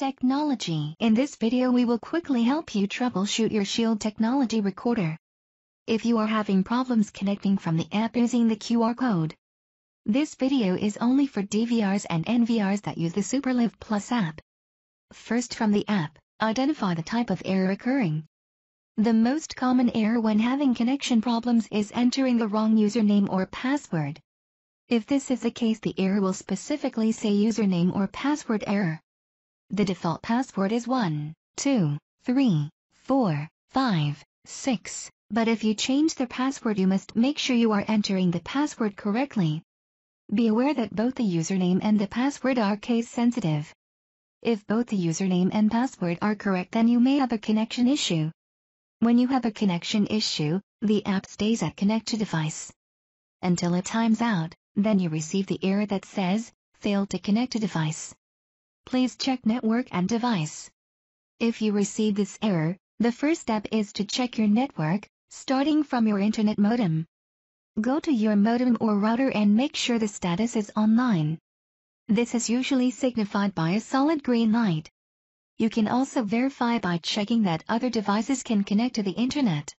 Technology. In this video we will quickly help you troubleshoot your Shield Technology recorder. If you are having problems connecting from the app using the QR code, this video is only for DVRs and NVRs that use the SuperLive Plus app. First from the app, identify the type of error occurring. The most common error when having connection problems is entering the wrong username or password. If this is the case the error will specifically say username or password error. The default password is 1, 2, 3, 4, 5, 6, but if you change the password you must make sure you are entering the password correctly. Be aware that both the username and the password are case sensitive. If both the username and password are correct then you may have a connection issue. When you have a connection issue, the app stays at connect to device. Until it times out, then you receive the error that says, failed to connect to device please check network and device. If you receive this error, the first step is to check your network, starting from your internet modem. Go to your modem or router and make sure the status is online. This is usually signified by a solid green light. You can also verify by checking that other devices can connect to the internet.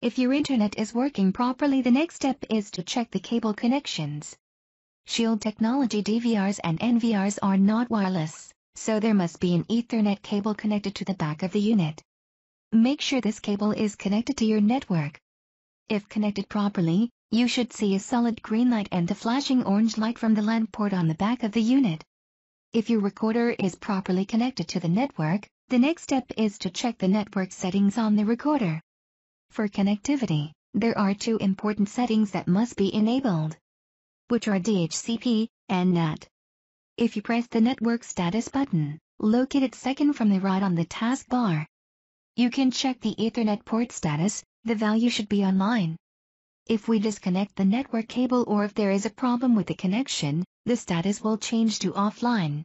If your internet is working properly the next step is to check the cable connections. Shield Technology DVRs and NVRs are not wireless, so there must be an Ethernet cable connected to the back of the unit. Make sure this cable is connected to your network. If connected properly, you should see a solid green light and a flashing orange light from the LAN port on the back of the unit. If your recorder is properly connected to the network, the next step is to check the network settings on the recorder. For connectivity, there are two important settings that must be enabled which are DHCP and NAT. If you press the Network Status button, located second from the right on the taskbar, you can check the Ethernet port status, the value should be online. If we disconnect the network cable or if there is a problem with the connection, the status will change to offline.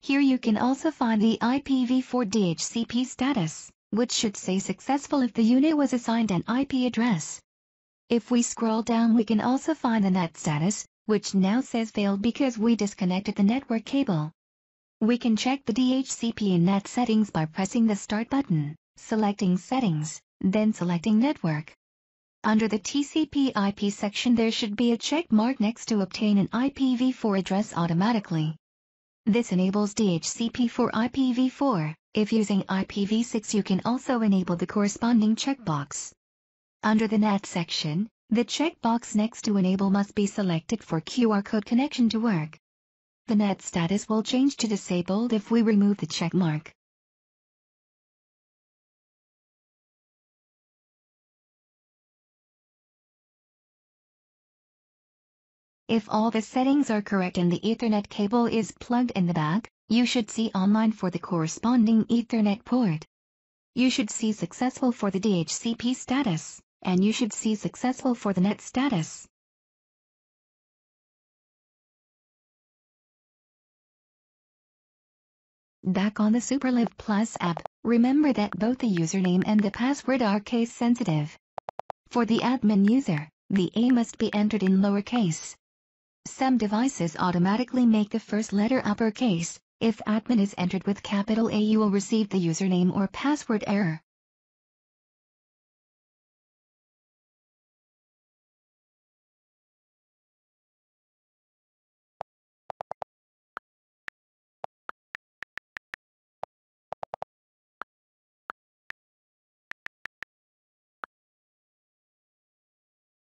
Here you can also find the IPv4 DHCP status, which should say successful if the unit was assigned an IP address. If we scroll down we can also find the NAT status, which now says failed because we disconnected the network cable. We can check the DHCP and NAT settings by pressing the Start button, selecting Settings, then selecting Network. Under the TCP IP section there should be a check mark next to obtain an IPv4 address automatically. This enables DHCP for IPv4. If using IPv6 you can also enable the corresponding checkbox. Under the NAT section, the checkbox next to Enable must be selected for QR code connection to work. The NAT status will change to disabled if we remove the checkmark. If all the settings are correct and the Ethernet cable is plugged in the back, you should see online for the corresponding Ethernet port. You should see successful for the DHCP status and you should see successful for the NAT status. Back on the SuperLive Plus app, remember that both the username and the password are case sensitive. For the admin user, the A must be entered in lowercase. Some devices automatically make the first letter uppercase. If admin is entered with capital A you will receive the username or password error.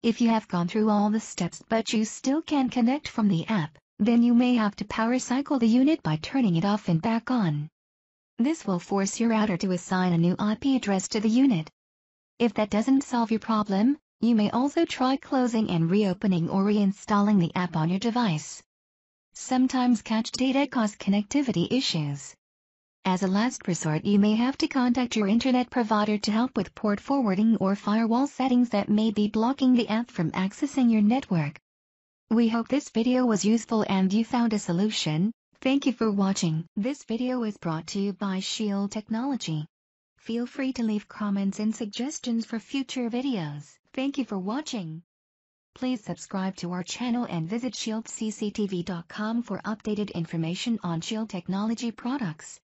If you have gone through all the steps but you still can't connect from the app, then you may have to power cycle the unit by turning it off and back on. This will force your router to assign a new IP address to the unit. If that doesn't solve your problem, you may also try closing and reopening or reinstalling the app on your device. Sometimes cached data cause connectivity issues. As a last resort you may have to contact your internet provider to help with port forwarding or firewall settings that may be blocking the app from accessing your network. We hope this video was useful and you found a solution. Thank you for watching. This video is brought to you by Shield Technology. Feel free to leave comments and suggestions for future videos. Thank you for watching. Please subscribe to our channel and visit shieldcctv.com for updated information on Shield Technology products.